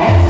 Huh?